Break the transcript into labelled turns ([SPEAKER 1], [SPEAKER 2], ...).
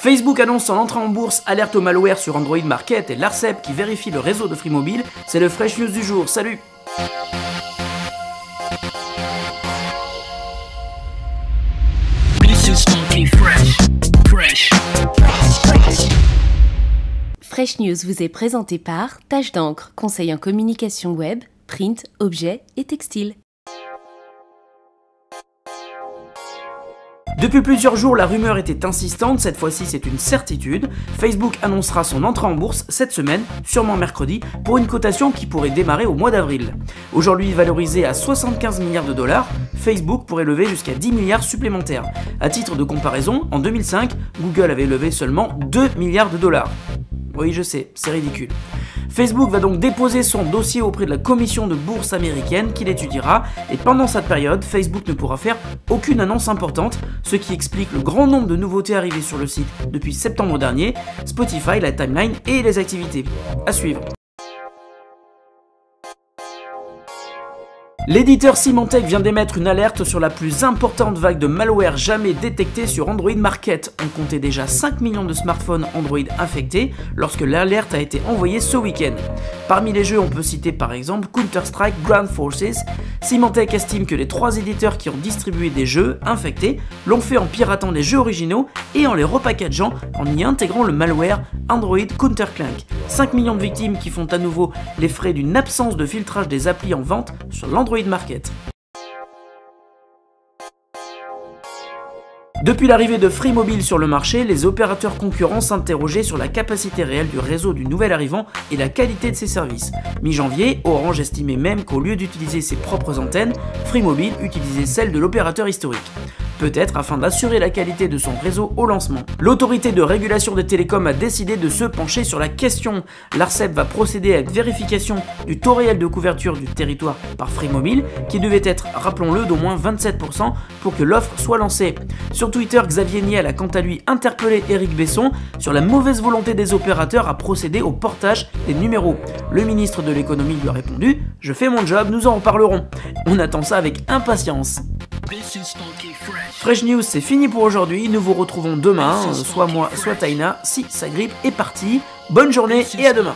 [SPEAKER 1] Facebook annonce son entrée en bourse, alerte au malware sur Android Market et l'ARCEP qui vérifie le réseau de Free Mobile. C'est le Fresh News du jour. Salut
[SPEAKER 2] Fresh News vous est présenté par Tâche d'encre, conseil en communication web, print, objet et textile.
[SPEAKER 1] Depuis plusieurs jours, la rumeur était insistante, cette fois-ci c'est une certitude. Facebook annoncera son entrée en bourse cette semaine, sûrement mercredi, pour une cotation qui pourrait démarrer au mois d'avril. Aujourd'hui valorisé à 75 milliards de dollars, Facebook pourrait lever jusqu'à 10 milliards supplémentaires. À titre de comparaison, en 2005, Google avait levé seulement 2 milliards de dollars. Oui, je sais, c'est ridicule. Facebook va donc déposer son dossier auprès de la commission de bourse américaine qui l'étudiera et pendant cette période, Facebook ne pourra faire aucune annonce importante, ce qui explique le grand nombre de nouveautés arrivées sur le site depuis septembre dernier, Spotify, la timeline et les activités. À suivre. L'éditeur Symantec vient d'émettre une alerte sur la plus importante vague de malware jamais détectée sur Android Market. On comptait déjà 5 millions de smartphones Android infectés lorsque l'alerte a été envoyée ce week-end. Parmi les jeux, on peut citer par exemple Counter-Strike Ground Forces. Symantec estime que les trois éditeurs qui ont distribué des jeux infectés l'ont fait en piratant les jeux originaux et en les repackageant en y intégrant le malware Android Counterclank. 5 millions de victimes qui font à nouveau les frais d'une absence de filtrage des applis en vente sur l'Android Market. Depuis l'arrivée de Free Mobile sur le marché, les opérateurs concurrents s'interrogeaient sur la capacité réelle du réseau du nouvel arrivant et la qualité de ses services. Mi-janvier, Orange estimait même qu'au lieu d'utiliser ses propres antennes, Free Mobile utilisait celles de l'opérateur historique peut-être afin d'assurer la qualité de son réseau au lancement. L'autorité de régulation des télécoms a décidé de se pencher sur la question. L'ARCEP va procéder à une vérification du taux réel de couverture du territoire par Free Mobile, qui devait être, rappelons-le, d'au moins 27% pour que l'offre soit lancée. Sur Twitter, Xavier Niel a quant à lui interpellé Eric Besson sur la mauvaise volonté des opérateurs à procéder au portage des numéros. Le ministre de l'économie lui a répondu Je fais mon job, nous en reparlerons. On attend ça avec impatience. Fresh News, c'est fini pour aujourd'hui. Nous vous retrouvons demain, soit moi, soit Taina, si sa grippe est partie. Bonne journée et à demain.